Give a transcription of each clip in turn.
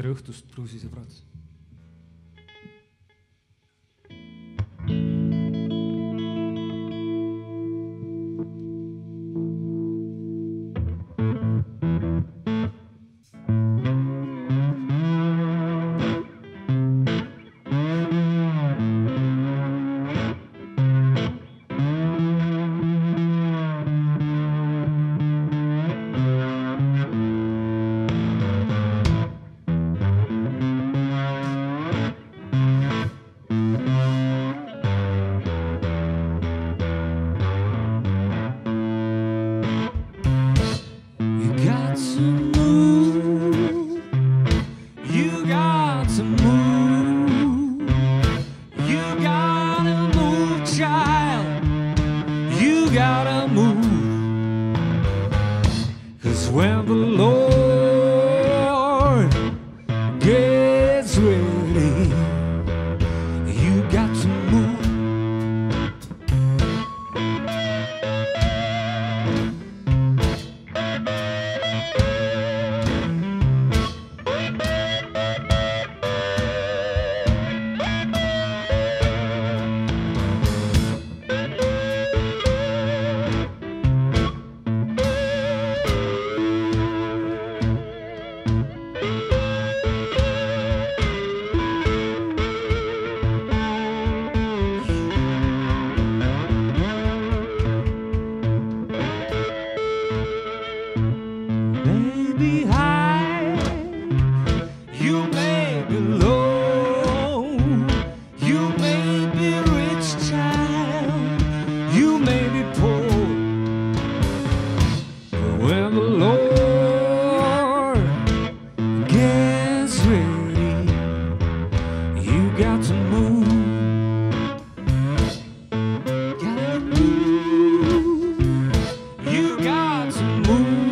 tere õhtust, bluusisõbrad. moon.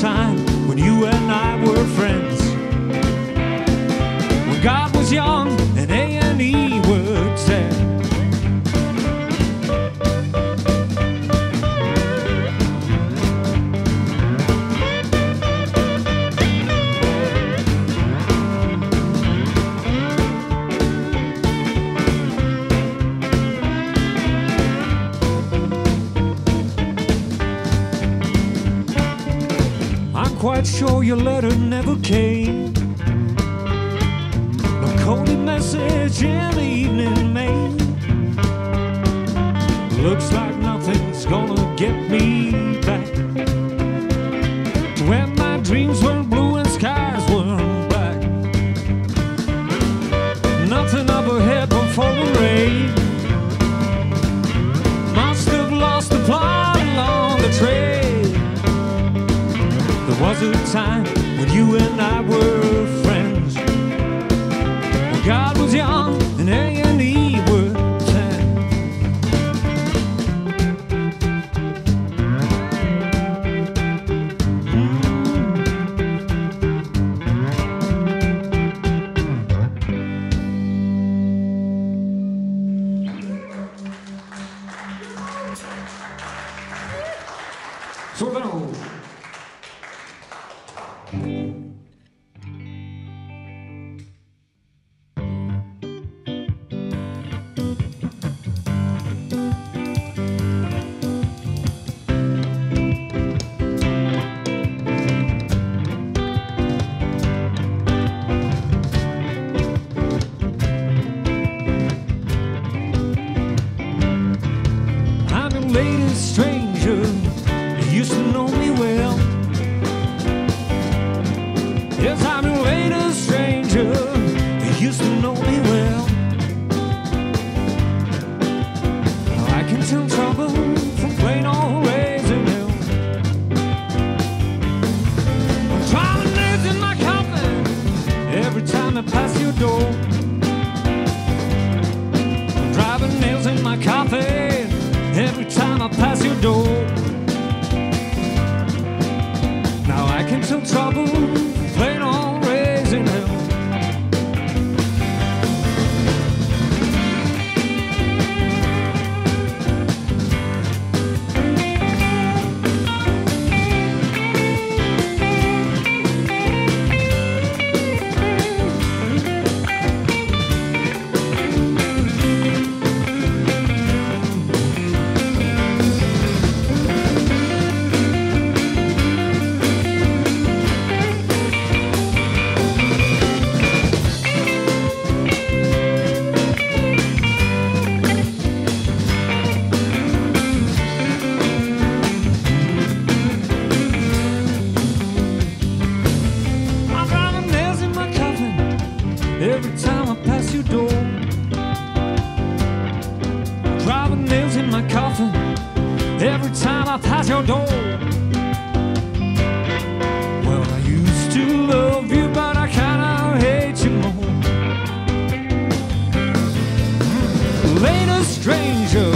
Time when you and I were friends. Your door. Well, I used to love you, but I kinda hate you more. Later, stranger,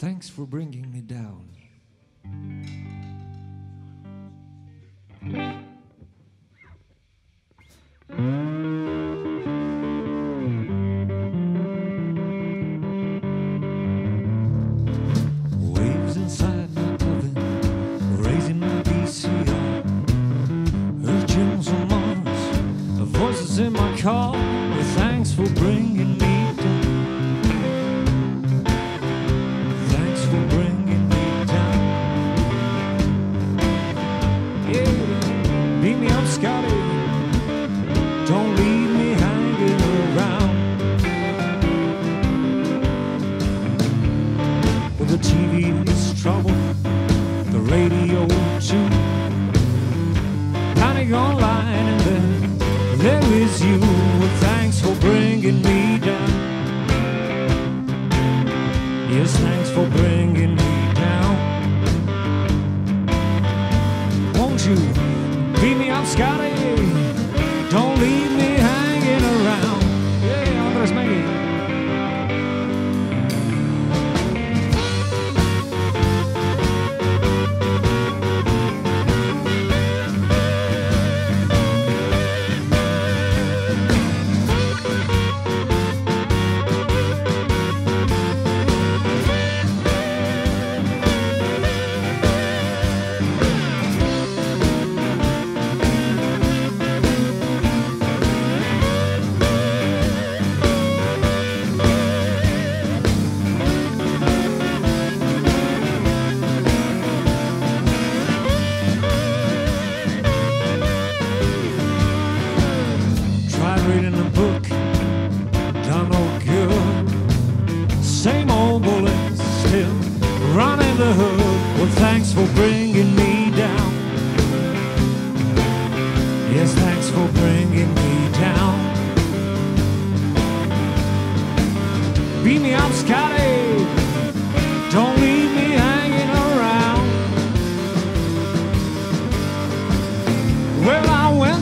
Thanks for bringing me down.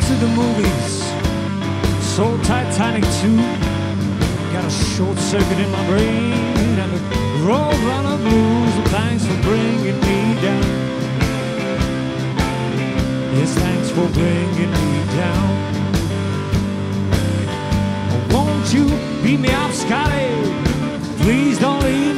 to the movies. Saw Titanic 2. Got a short circuit in my brain. I'm a roadrunner blues. Well, thanks for bringing me down. Yes, thanks for bringing me down. Won't you beat me up, Scotty? Please don't leave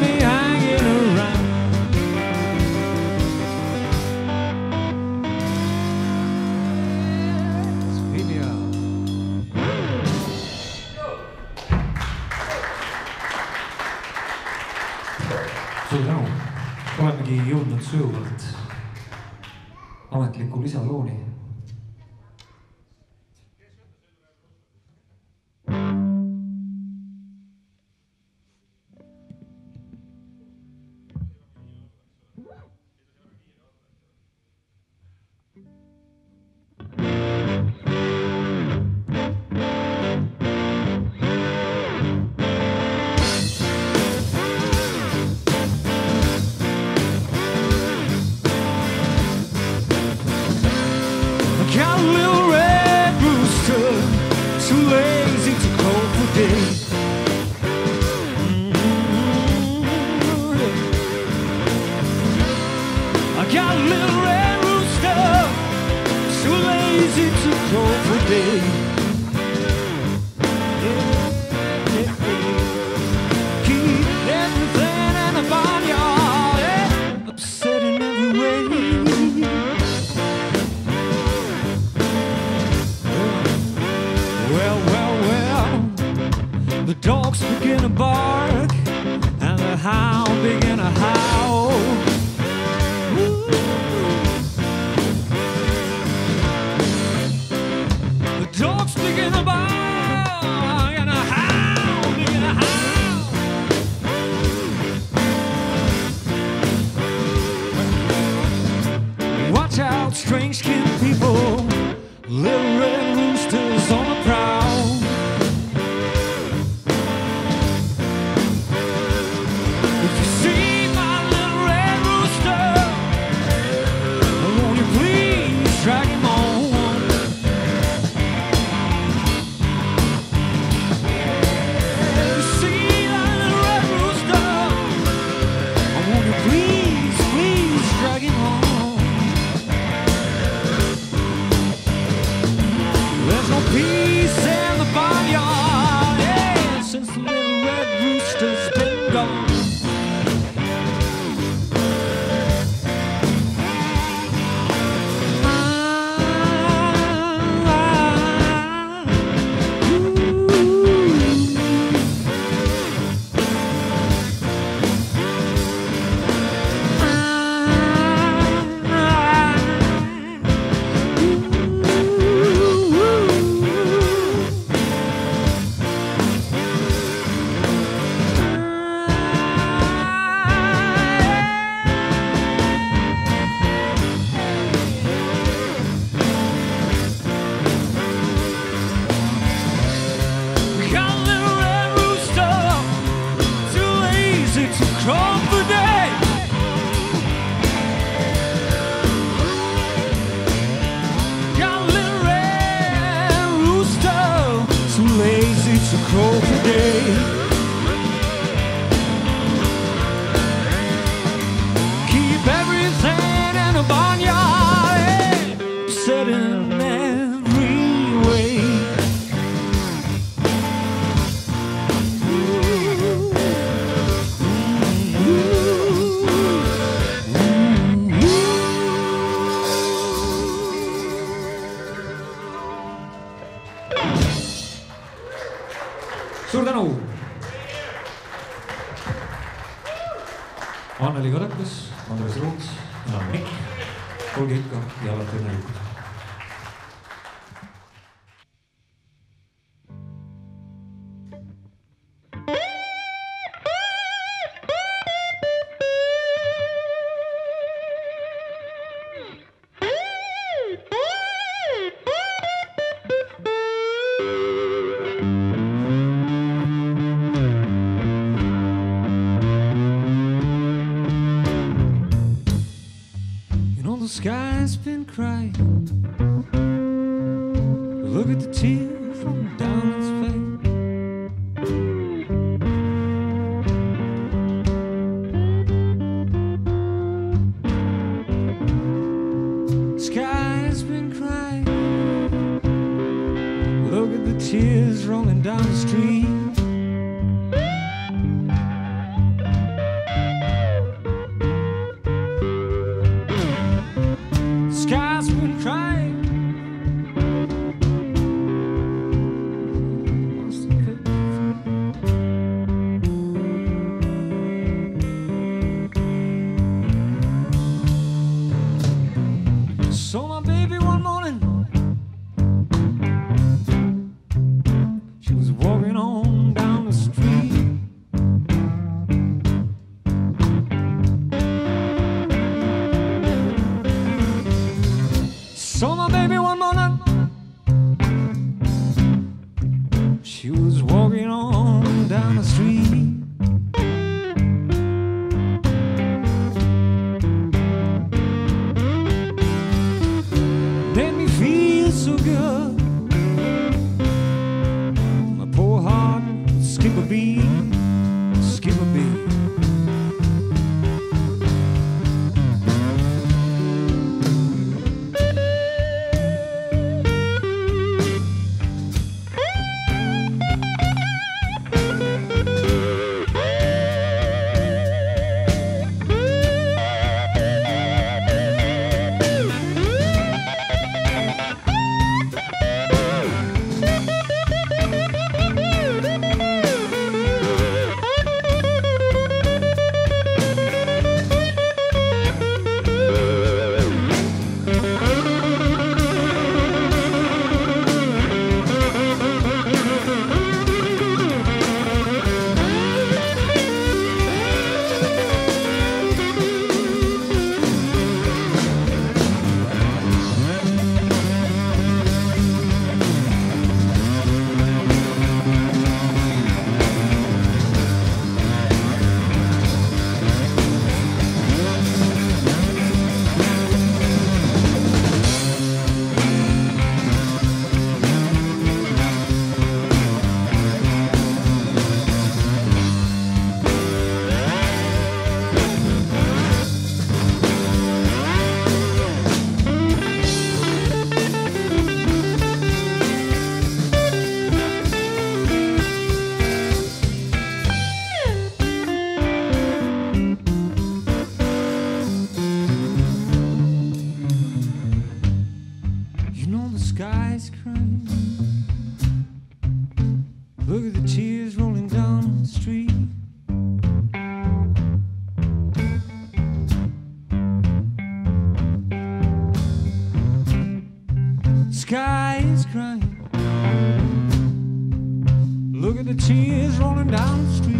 jõudnud sujuvalt ametliku lisalooni. Saw rolling down the street.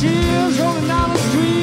tears rolling down the street.